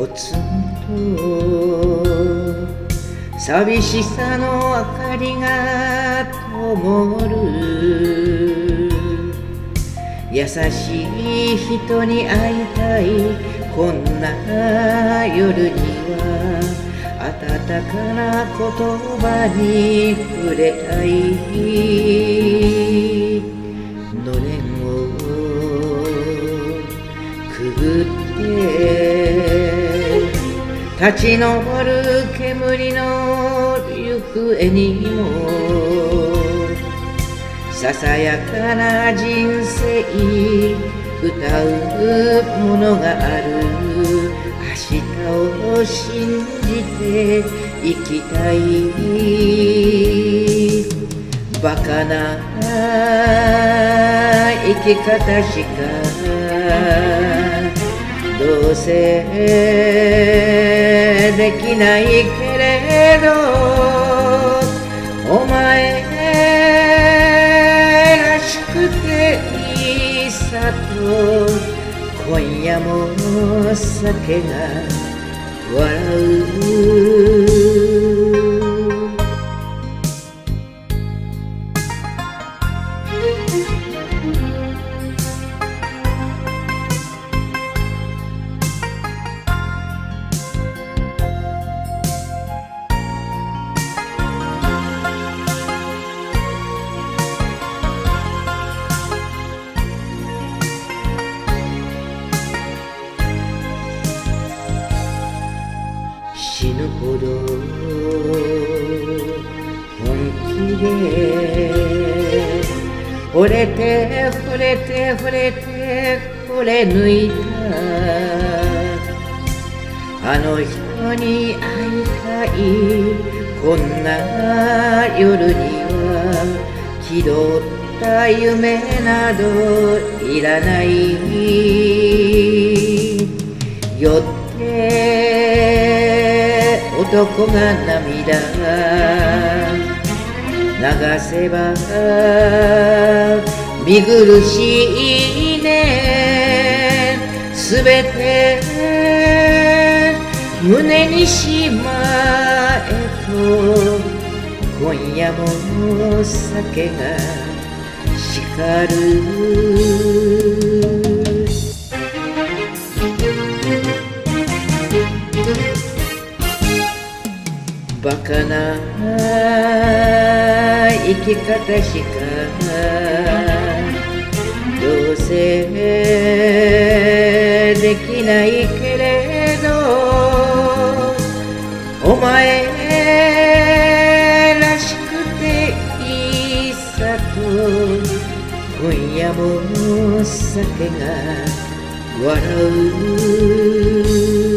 ポツンと寂しさの明かりが灯る優しい人に会いたいこんな夜には温かな言葉に触れたいのれんをくぐって立ち上る煙の行方にもささやかな人生歌うものがある明日を信じて生きたいバカな生き方しかどうせできないけれどお前らしくていいさと今夜も酒が笑う。死ぬほど本気で惚れて惚れて惚れて惚れ抜いたあの人に会いたいこんな夜には気取った夢などいらないよっ男が涙流せば見苦しいね。すべて胸にしまえと今夜も酒が叱る。バカな生き方しかどうせできないけれどお前らしくていいさと今夜も酒が笑う。